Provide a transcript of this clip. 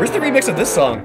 Where's the remix of this song?